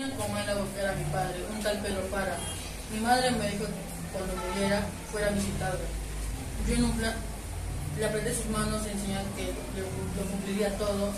Como él a buscar a mi padre, un tal Pedro Para. Mi madre me dijo que cuando muriera fuera a visitarlo. Yo en un plan le apreté sus manos y enseñé que lo, lo cumpliría todo.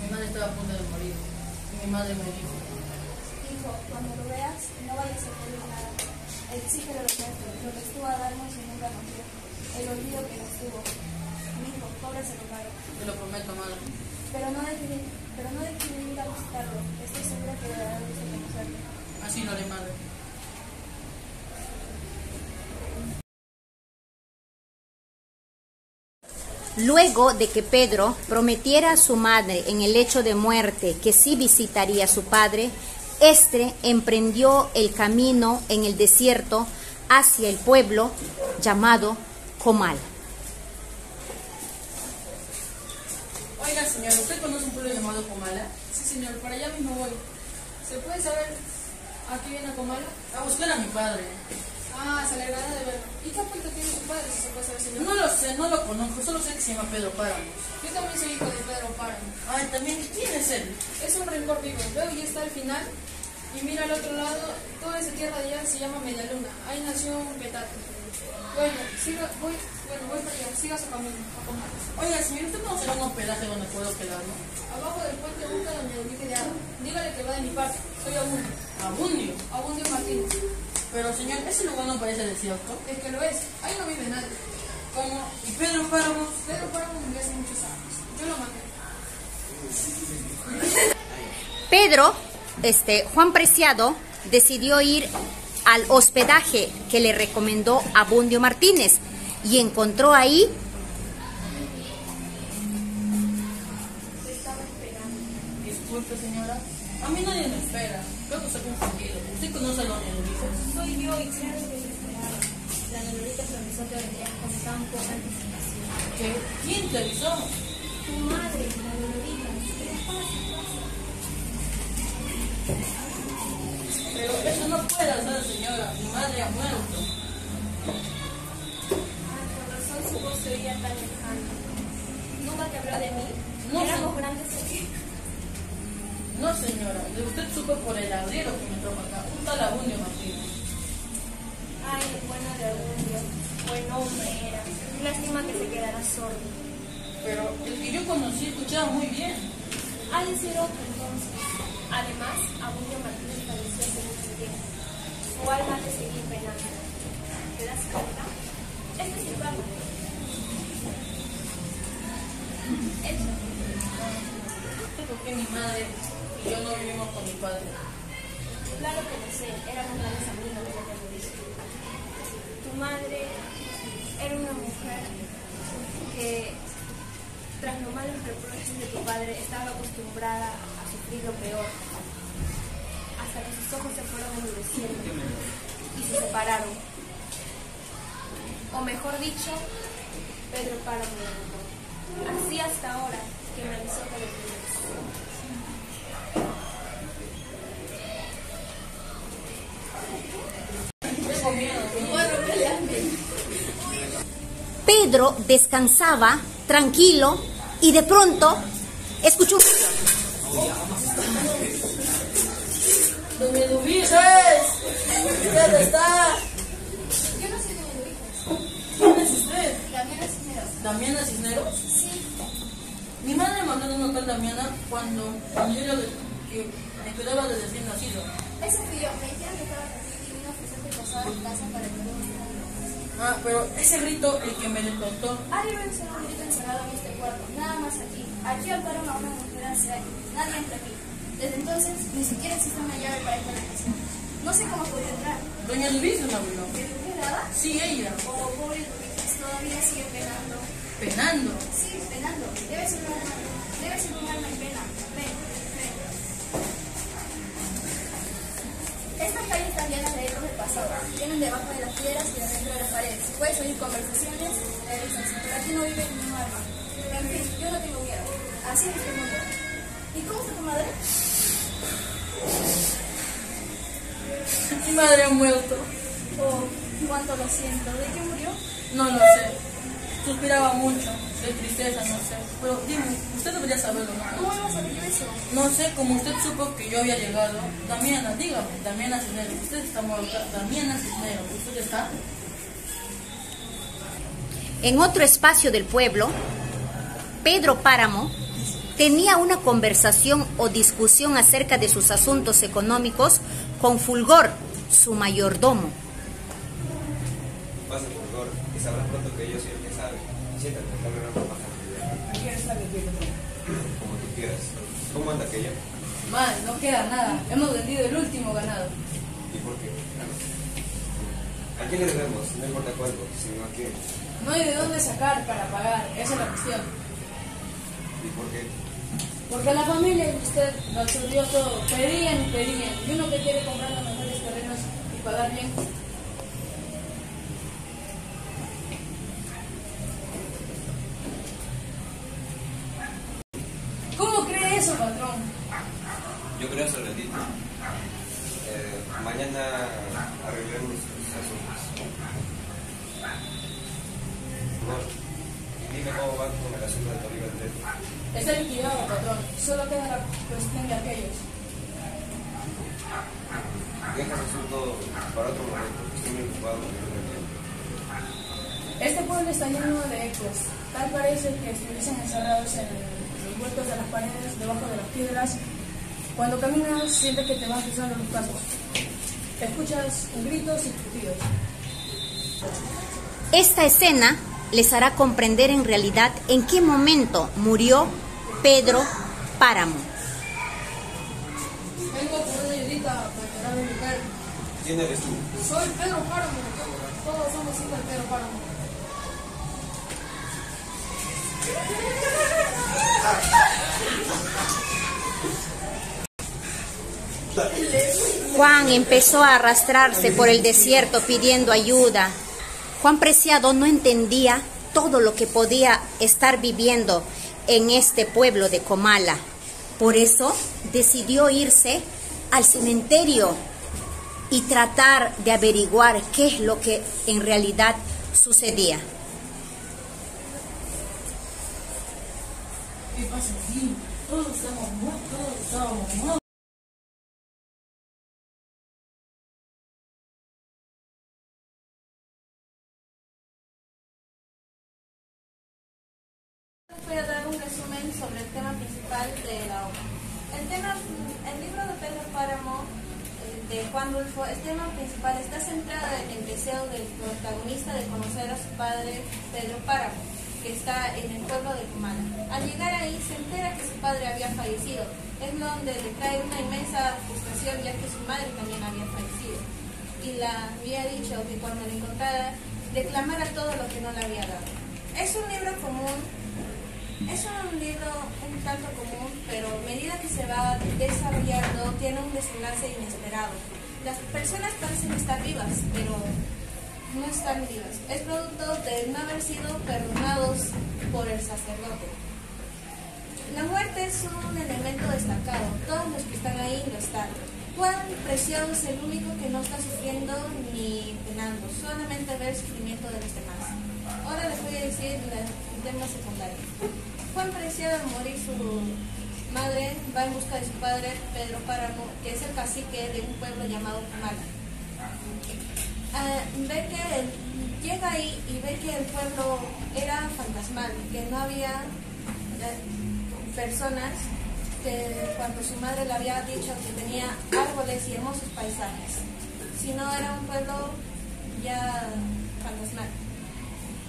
Mi madre estaba a punto de morir. Mi madre me dijo, Hijo, cuando lo veas, no vayas a pedir nada. Exígelo lo que, lo que estuvo a darnos y nunca nos dio. El olvido que nos tuvo. Mi hijo, pobre se lo paga. te lo prometo, madre. Pero no dejes de, pero no dejes de ir a visitarlo. Estoy segura que le dará gusto conocerlo. Así lo haré, madre. Luego de que Pedro prometiera a su madre en el lecho de muerte que sí visitaría a su padre, éste emprendió el camino en el desierto hacia el pueblo llamado Comal. Oiga, señor, ¿usted conoce un pueblo llamado Comala? Sí, señor, para allá mismo voy. ¿Se puede saber a qué viene a Comala? A buscar a mi padre. Ah, se alegrará de verlo. ¿Y qué aspecto tiene su padre, si se puede saber, señor? No lo sé, no lo conozco, solo sé que se llama Pedro Páramos. Yo también soy hijo de Pedro Páramo. Ay, también, ¿quién es él? Es un rencor vivo. Luego ya está al final. Y mira al otro lado, toda esa tierra de allá se llama Media Luna. Ahí nació un petate. Bueno, siga, voy, bueno, voy para allá. Siga su camino. Oiga, señor, ¿usted no será un hospedaje donde puedo quedarme? Abajo del puente busca donde lo dije de agua. Dígale que va de mi parte. Soy Abundio. Abundio. Abundio Martínez. Pero, señor, ese lugar no parece desierto. Es que lo es. Ahí no vive nadie. ¿Cómo? ¿Y Pedro Páramos? Pedro Páramo murió hace muchos años. Yo lo maté. Pedro, este, Juan Preciado, decidió ir al hospedaje que le recomendó Abundio Martínez y encontró ahí Disculpe, señora. A mí nadie me espera. Creo que estoy confundido. ¿Usted conoce a Doña Luisa? Soy yo y claro que me esperaba. La Lolita profesó que vendrías con tan poca anticipación. ¿Qué? ¿Quién te avisó? Tu madre, la Lolita, ¿qué pasa? Mi madre ha muerto. Con razón su voz se oía tan lejana. ¿Nunca te habló de mí? No, Éramos grandes. No, señora. De usted supe por el arriero que me trajo acá. Un tal Abundio Martínez. Ay, bueno de Abundio. Buen hombre era. Lástima que se quedara sordo. Pero el que yo conocí escuchaba muy bien. Ha de ser otro entonces. Además, Abundio Martínez ¿Por qué mi madre y yo no vivimos con mi padre? Claro que lo sé, éramos grandes amigos de la. Tu madre era una mujer que, tras los malos reproches de tu padre, estaba acostumbrada a sufrir lo peor, hasta que sus ojos se fueron endureciendo y se separaron. O mejor dicho, Pedro Páramo. Así hasta ahora que me avisó que lo tienes. Tengo miedo. Pedro descansaba tranquilo y de pronto escuchó. ¡Doña Luisa! ¿Dónde está? Yo no soy. ¿Quién es usted? Damiana Cisneros. ¿Damiana Cisneros? Sí. Mi madre mandó a una tal Damiana cuando, yo era de- que me cuidaba de recién nacido. Ese fui yo. Me dijeron que estaba y vino a ofrecerte pasar a casa para que no Ah, pero ese rito el que me despertó. Hay un grito encerrado en este cuarto, nada más aquí. Aquí holgaron a una mujer hace años. Nadie entra aquí. Desde entonces, ni siquiera existe una llave para esta habitación. No sé cómo podía entrar. Doña Luisa me habló. ¿Qué nada? Sí, ella. O pobre Luis, todavía sigue penando. Penando. Sí, penando. Debe ser un alma, debe ser un alma en pena. Vienen debajo de las piedras y de dentro de las paredes. Puedes oír conversaciones de risas, pero aquí no vive ningún alma. En fin, yo no tengo miedo. Así es este mundo. ¿Y cómo está tu madre? Mi madre ha muerto. Oh, cuánto lo siento. ¿De qué murió? No lo sé. suspiraba mucho, de tristeza, no sé. Pero dime, usted debería saberlo, ¿no? ¿Cómo iba a saber yo eso? No sé, como usted supo que yo había llegado, Damiana, dígame, Damiana Cisneros, usted está muerta, Damiana Cisneros, ¿usted está? En otro espacio del pueblo, Pedro Páramo tenía una conversación o discusión acerca de sus asuntos económicos con Fulgor, su mayordomo. Pasa, por favor, y sabrás pronto que yo soy el que sabe. Siéntate, dame una paja. Como tú quieras. ¿Cómo anda aquello? Mal, no queda nada, hemos vendido el último ganado. ¿Y por qué? ¿A quién le debemos? No importa cuánto, sino a quién. No hay de dónde sacar para pagar, esa es la cuestión. ¿Y por qué? Porque la familia y usted lo absorbió todo, pedían y pedían, y uno que quiere comprar los mejores terrenos y pagar bien, ¿Cómo cree eso, patrón? Eh, mañana arreglaremos sus asuntos. Bueno, dime cómo va con el asunto de tu Andrés. Está liquidado, patrón. Solo queda la cuestión de aquellos. Deja ese asunto para otro momento. Estoy muy ocupado. Este pueblo está lleno de ecos. Tal parece que estuviesen encerrados en los huecos de las paredes, debajo de las piedras. Cuando caminas, sientes que te van pisando los pasos. Escuchas gritos y crujidos. Esta escena les hará comprender en realidad en qué momento murió Pedro Páramo. Vengo por una ayudita para mi mujer. ¿Quién eres tú? Soy Pedro Páramo. Todos somos hijos de Pedro Páramo. Juan empezó a arrastrarse por el desierto pidiendo ayuda. Juan Preciado no entendía todo lo que podía estar viviendo en este pueblo de Comala. Por eso decidió irse al cementerio y tratar de averiguar qué es lo que en realidad sucedía. ¿Qué pasa aquí? Todos estamos muertos, todos muertos. Un resumen sobre el tema principal de la obra. El, tema, el libro de Pedro Páramo eh, de Juan Rulfo, el tema principal está centrado en el deseo del protagonista de conocer a su padre Pedro Páramo, que está en el pueblo de Cumana. Al llegar ahí se entera que su padre había fallecido, es donde le trae una inmensa frustración ya que su madre también había fallecido. Y la había dicho que cuando le encontrara declamara todo lo que no le había dado. Es un libro común es un libro un tanto común, pero a medida que se va desarrollando tiene un desenlace inesperado. Las personas parecen estar vivas, pero no están vivas. Es producto de no haber sido perdonados por el sacerdote. La muerte es un elemento destacado. Todos los que están ahí lo están. Juan Preciado es el único que no está sufriendo ni penando, solamente ve el sufrimiento de los demás. Ahora les voy a decir el tema secundario. Juan Preciado al morir su madre va en busca de su padre Pedro Páramo, que es el cacique de un pueblo llamado Mala. Ah, ve que llega ahí y ve que el pueblo era fantasmal, que no había eh, personas que cuando su madre le había dicho que tenía árboles y hermosos paisajes, sino era un pueblo ya fantasmal.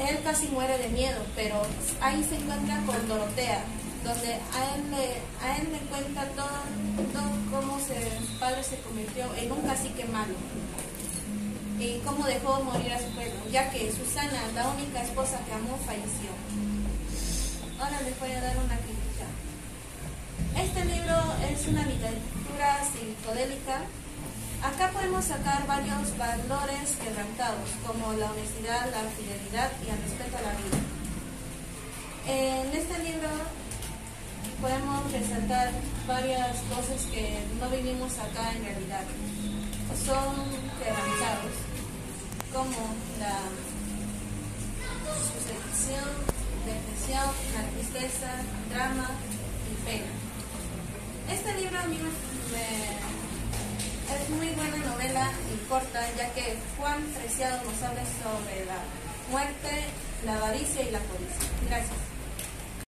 Él casi muere de miedo, pero ahí se encuentra con Dorotea, donde a él le, a él le cuenta todo, cómo su padre se convirtió en un cacique malo y cómo dejó morir a su pueblo, ya que Susana, la única esposa que amó, falleció. Ahora les voy a dar una crítica. Este libro es una literatura psicodélica. Acá podemos sacar varios valores quebrantados, como la honestidad, la fidelidad y el respeto a la vida. En este libro podemos resaltar varias cosas que no vivimos acá en realidad. Son quebrantados, como la selección, depresión, la tristeza, drama y pena. Este libro a mí me- es muy buena novela y corta, ya que Juan Preciado nos habla sobre la muerte, la avaricia y la codicia. Gracias.